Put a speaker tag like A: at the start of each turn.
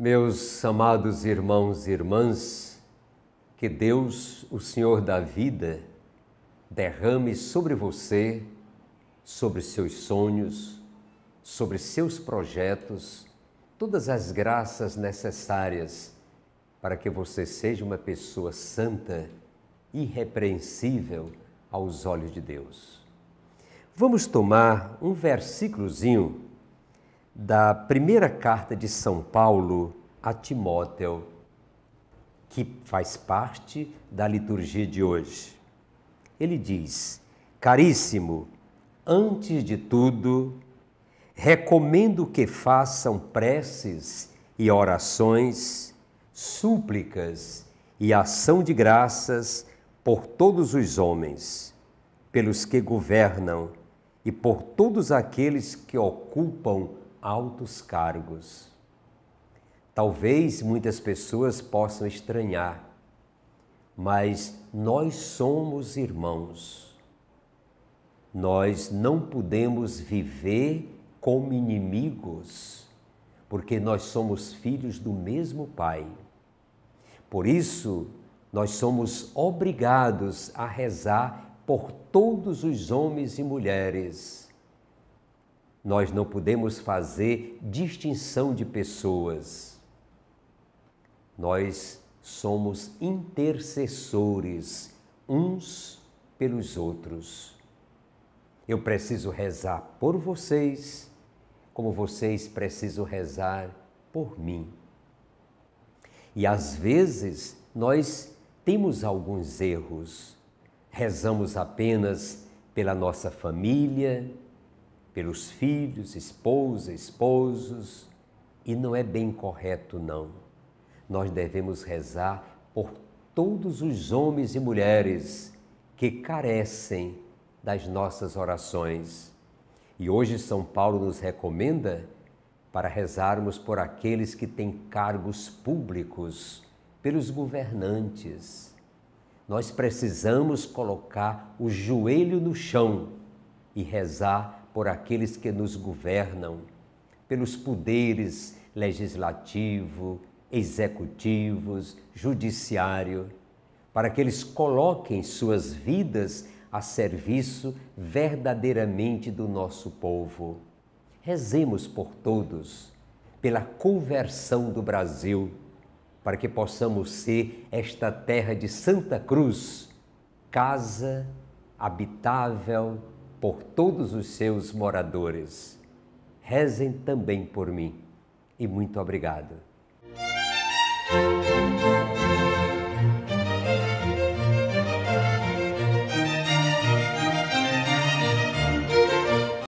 A: Meus amados irmãos e irmãs, que Deus, o Senhor da vida, derrame sobre você, sobre seus sonhos, sobre seus projetos, todas as graças necessárias para que você seja uma pessoa santa, irrepreensível aos olhos de Deus. Vamos tomar um versículozinho da primeira carta de São Paulo a Timóteo, que faz parte da liturgia de hoje. Ele diz: Caríssimo, antes de tudo, recomendo que façam preces e orações, súplicas e ação de graças por todos os homens, pelos que governam e por todos aqueles que ocupam altos cargos. Talvez muitas pessoas possam estranhar, mas nós somos irmãos. Nós não podemos viver como inimigos, porque nós somos filhos do mesmo Pai. Por isso, nós somos obrigados a rezar por todos os homens e mulheres nós não podemos fazer distinção de pessoas. Nós somos intercessores uns pelos outros. Eu preciso rezar por vocês, como vocês precisam rezar por mim. E às vezes nós temos alguns erros. Rezamos apenas pela nossa família, pelos filhos, esposa, esposos, e não é bem correto, não. Nós devemos rezar por todos os homens e mulheres que carecem das nossas orações. E hoje São Paulo nos recomenda para rezarmos por aqueles que têm cargos públicos, pelos governantes. Nós precisamos colocar o joelho no chão e rezar por aqueles que nos governam, pelos poderes legislativo, executivos, judiciário, para que eles coloquem suas vidas a serviço verdadeiramente do nosso povo. Rezemos por todos, pela conversão do Brasil, para que possamos ser esta terra de Santa Cruz, casa habitável, por todos os seus moradores. Rezem também por mim. E muito obrigado.